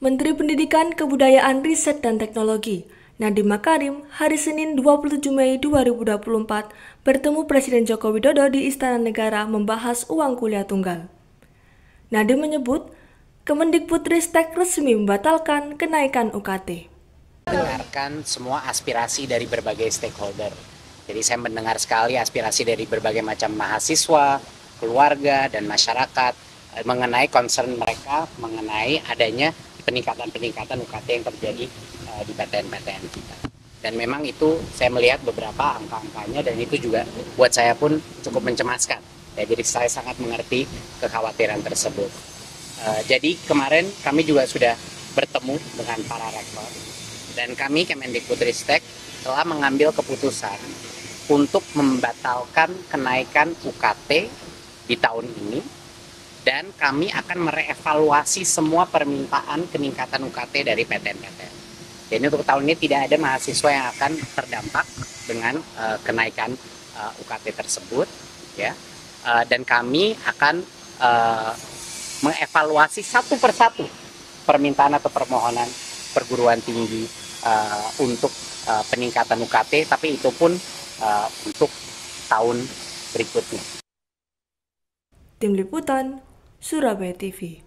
Menteri Pendidikan, Kebudayaan, Riset, dan Teknologi, Nadiem Makarim, hari Senin 27 Mei 2024 bertemu Presiden Joko Widodo di Istana Negara membahas uang kuliah tunggal. Nadiem menyebut, Kemendikbudristek resmi membatalkan kenaikan UKT. Dengarkan semua aspirasi dari berbagai stakeholder. Jadi saya mendengar sekali aspirasi dari berbagai macam mahasiswa, keluarga, dan masyarakat eh, mengenai concern mereka mengenai adanya peningkatan-peningkatan UKT yang terjadi uh, di PTN-PTN kita. Dan memang itu saya melihat beberapa angka-angkanya dan itu juga buat saya pun cukup mencemaskan. Ya, jadi saya sangat mengerti kekhawatiran tersebut. Uh, jadi kemarin kami juga sudah bertemu dengan para rektor dan kami Kemendikbudristek telah mengambil keputusan untuk membatalkan kenaikan UKT di tahun ini dan kami akan merevaluasi semua permintaan peningkatan UKT dari PTN-PTN. Jadi untuk tahun ini tidak ada mahasiswa yang akan terdampak dengan uh, kenaikan uh, eh, UKT tersebut, ya. Uh, dan kami akan uh, mengevaluasi satu persatu permintaan atau permohonan perguruan tinggi uh, untuk uh, peningkatan UKT, tapi itu pun uh, untuk tahun berikutnya. Tim Liputan Surabaya TV